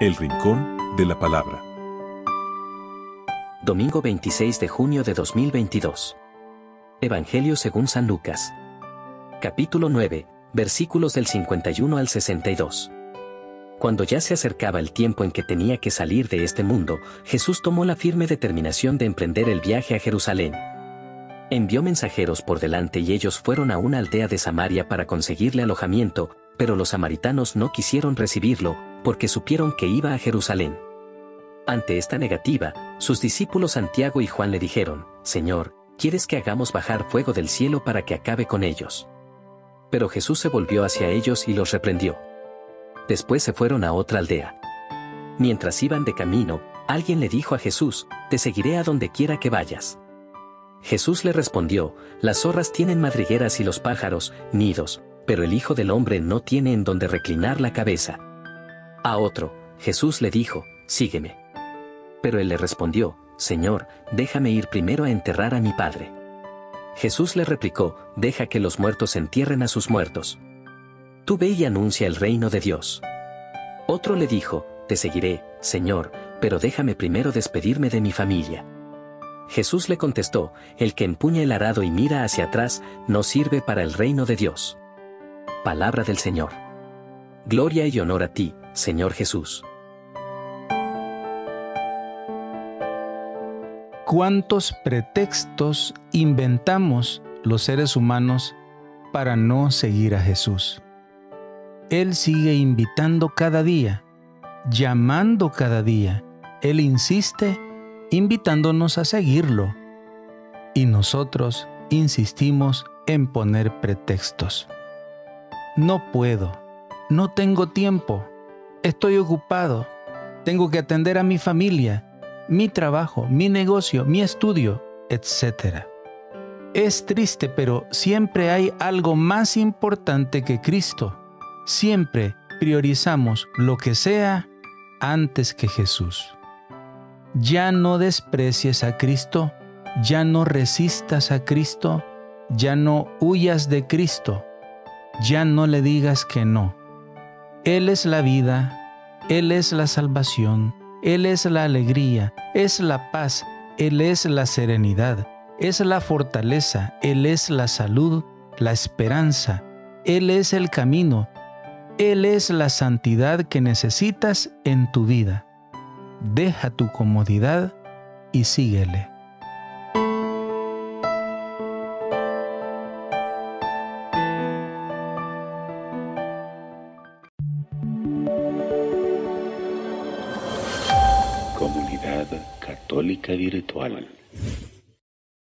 El Rincón de la Palabra. Domingo 26 de junio de 2022. Evangelio según San Lucas. Capítulo 9, versículos del 51 al 62. Cuando ya se acercaba el tiempo en que tenía que salir de este mundo, Jesús tomó la firme determinación de emprender el viaje a Jerusalén. Envió mensajeros por delante y ellos fueron a una aldea de Samaria para conseguirle alojamiento, pero los samaritanos no quisieron recibirlo, porque supieron que iba a Jerusalén. Ante esta negativa, sus discípulos Santiago y Juan le dijeron, Señor, ¿quieres que hagamos bajar fuego del cielo para que acabe con ellos? Pero Jesús se volvió hacia ellos y los reprendió. Después se fueron a otra aldea. Mientras iban de camino, alguien le dijo a Jesús, Te seguiré a donde quiera que vayas. Jesús le respondió, Las zorras tienen madrigueras y los pájaros, nidos, pero el Hijo del Hombre no tiene en donde reclinar la cabeza. A otro, Jesús le dijo, Sígueme. Pero él le respondió, Señor, déjame ir primero a enterrar a mi padre. Jesús le replicó, Deja que los muertos entierren a sus muertos. Tú ve y anuncia el reino de Dios. Otro le dijo, Te seguiré, Señor, pero déjame primero despedirme de mi familia. Jesús le contestó, El que empuña el arado y mira hacia atrás, no sirve para el reino de Dios. Palabra del Señor. Gloria y honor a ti, Señor Jesús. ¿Cuántos pretextos inventamos los seres humanos para no seguir a Jesús? Él sigue invitando cada día, llamando cada día. Él insiste invitándonos a seguirlo. Y nosotros insistimos en poner pretextos. No puedo, no tengo tiempo, estoy ocupado, tengo que atender a mi familia, mi trabajo, mi negocio, mi estudio, etc. Es triste, pero siempre hay algo más importante que Cristo. Siempre priorizamos lo que sea antes que Jesús. Ya no desprecies a Cristo, ya no resistas a Cristo, ya no huyas de Cristo, ya no le digas que no. Él es la vida, Él es la salvación, Él es la alegría, es la paz, Él es la serenidad, es la fortaleza, Él es la salud, la esperanza, Él es el camino, Él es la santidad que necesitas en tu vida. Deja tu comodidad y síguele. Comunidad Católica Virtual.